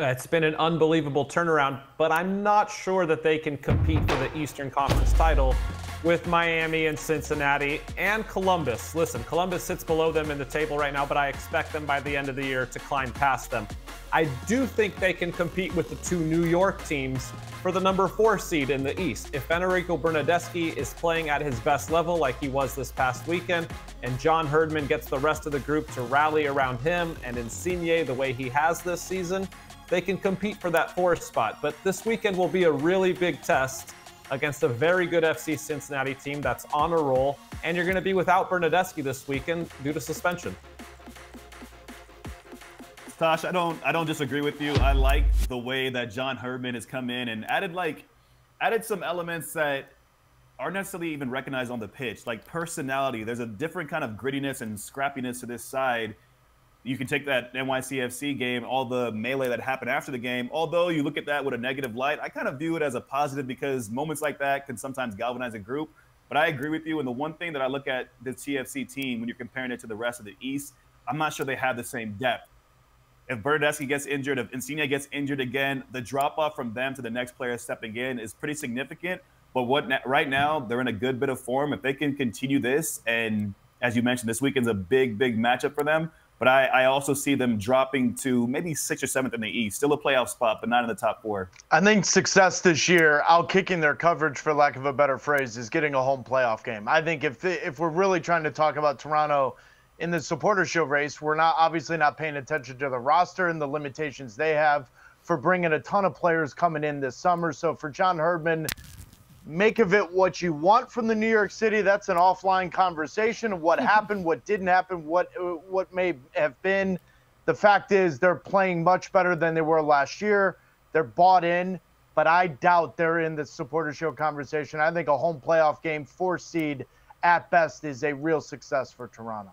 It's been an unbelievable turnaround, but I'm not sure that they can compete for the Eastern Conference title with Miami and Cincinnati and Columbus. Listen, Columbus sits below them in the table right now, but I expect them by the end of the year to climb past them. I do think they can compete with the two New York teams for the number four seed in the East. If Federico Bernardeschi is playing at his best level like he was this past weekend, and John Herdman gets the rest of the group to rally around him and Insigne the way he has this season, they can compete for that fourth spot. But this weekend will be a really big test against a very good FC Cincinnati team that's on a roll, and you're going to be without Bernardeschi this weekend due to suspension. Tosh, I don't I don't disagree with you. I like the way that John Herdman has come in and added like added some elements that aren't necessarily even recognized on the pitch, like personality. There's a different kind of grittiness and scrappiness to this side. You can take that NYCFC game, all the melee that happened after the game. Although you look at that with a negative light, I kind of view it as a positive because moments like that can sometimes galvanize a group. But I agree with you. And the one thing that I look at the TFC team when you're comparing it to the rest of the East, I'm not sure they have the same depth if Bernardeschi gets injured, if Insigne gets injured again, the drop off from them to the next player stepping in is pretty significant. But what right now they're in a good bit of form. If they can continue this, and as you mentioned, this weekend's a big, big matchup for them. But I, I also see them dropping to maybe sixth or seventh in the East, still a playoff spot, but not in the top four. I think success this year, out kicking their coverage, for lack of a better phrase, is getting a home playoff game. I think if if we're really trying to talk about Toronto in the Supporters' Shield race. We're not obviously not paying attention to the roster and the limitations they have for bringing a ton of players coming in this summer. So for John Herdman, make of it what you want from the New York City. That's an offline conversation what happened, what didn't happen, what what may have been. The fact is they're playing much better than they were last year. They're bought in, but I doubt they're in the Supporters' Shield conversation. I think a home playoff game, four seed at best, is a real success for Toronto.